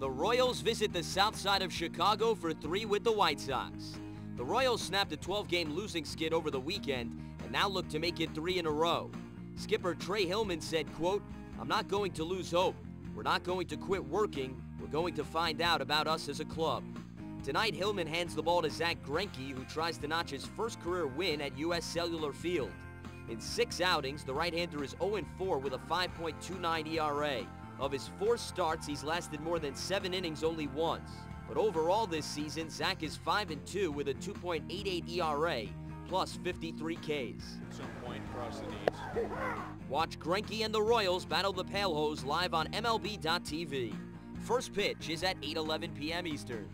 The Royals visit the south side of Chicago for three with the White Sox. The Royals snapped a 12-game losing skid over the weekend and now look to make it three in a row. Skipper Trey Hillman said, quote, I'm not going to lose hope. We're not going to quit working. We're going to find out about us as a club. Tonight, Hillman hands the ball to Zack Greinke, who tries to notch his first career win at U.S. Cellular Field. In six outings, the right-hander is 0-4 with a 5.29 ERA. Of his four starts, he's lasted more than seven innings only once. But overall this season, Zack is 5-2 with a 2.88 ERA, plus 53 Ks. At some point, cross the knees. Watch Greinke and the Royals battle the Pale Hose live on MLB.tv. First pitch is at 8.11 p.m. Eastern.